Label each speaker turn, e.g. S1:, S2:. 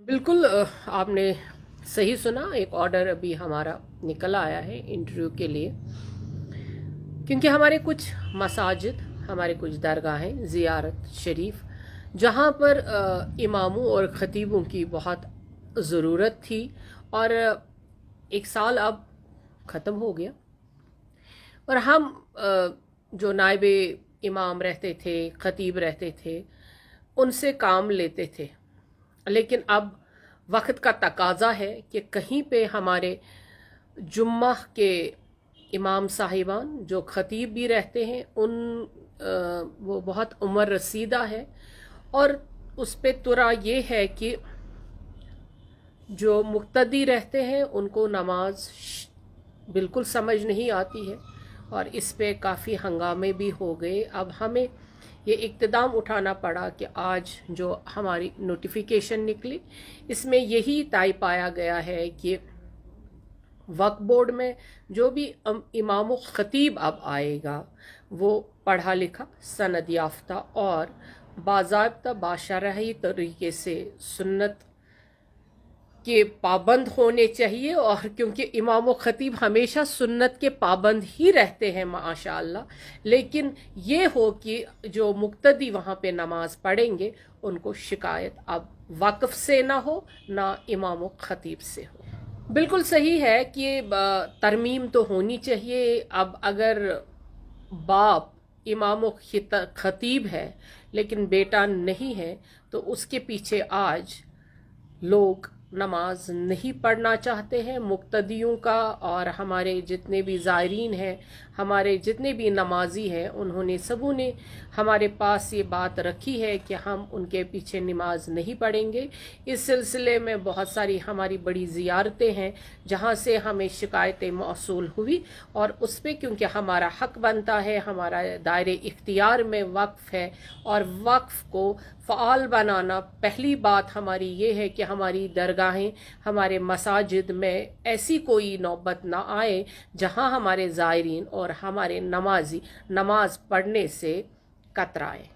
S1: बिल्कुल आपने सही सुना, एक ऑर्डर अभी हमारा निकल आया है इंटरव्यू के लिए। क्योंकि हमारे कुछ मसाजिद, हमारे कुछ दरगाहें ज़ियारत शरीफ, जहाँ पर इमामों और ख़तीबों की बहुत ज़रूरत थी और एक साल अब ख़त्म हो गया। और हम जो नायब इमाम रहते थे, ख़तीब रहते थे, उनसे काम लेते थे। लेकिन अब वक्त का तकाजा है कि कहीं पे हमारे जुम्मा के इमाम साहिबान जो ख़तीब भी रहते हैं उन अ, वो बहुत उम्र रसीदा है। और उस पर तुरा ये है कि जो मुक्तदी रहते हैं उनको नमाज़ बिल्कुल समझ नहीं आती है। और इस पे काफ़ी हंगामे भी हो गए। अब हमें ये इकतदाम उठाना पड़ा कि आज जो हमारी नोटिफिकेशन निकली, इसमें यही तय पाया गया है कि वक्फ बोर्ड में जो भी इमाम ख़तीब अब आएगा, वो पढ़ा लिखा, सनद याफ्ता और बाबा बाशारही तरीके से सुन्नत के पाबंद होने चाहिए और क्योंकि इमाम ख़तीब हमेशा सुन्नत के पाबंद ही रहते हैं माशा लेकिन ये हो कि जो मुक्तदी वहाँ पे नमाज़ पढ़ेंगे, उनको शिकायत अब वक्फ से ना हो, ना इमाम ख़तीब से हो। बिल्कुल सही है कि तरमीम तो होनी चाहिए। अब अगर बाप इमाम ख़तीब है, लेकिन बेटा नहीं है तो उसके पीछे आज लोग नमाज़ नहीं पढ़ना चाहते हैं, मुक्तदियों का और हमारे जितने भी ज़ायरीन हैं, हमारे जितने भी नमाजी हैं, उन्होंने सबों ने हमारे पास ये बात रखी है कि हम उनके पीछे नमाज़ नहीं पढ़ेंगे। इस सिलसिले में बहुत सारी हमारी बड़ी ज़ियारतें हैं, जहाँ से हमें शिकायतें मौसू हुई और उस पर क्योंकि हमारा हक बनता है, हमारा दायरे इख्तियार में वक्फ़ है और वक्फ़ को फ़ाल बनाना पहली बात हमारी ये है कि हमारी दरगाहें हमारे मसाजिद में ऐसी कोई नौबत ना आए जहाँ हमारे ज़ायरीन और हमारे नमाजी, नमाज़ पढ़ने से कतराएँ।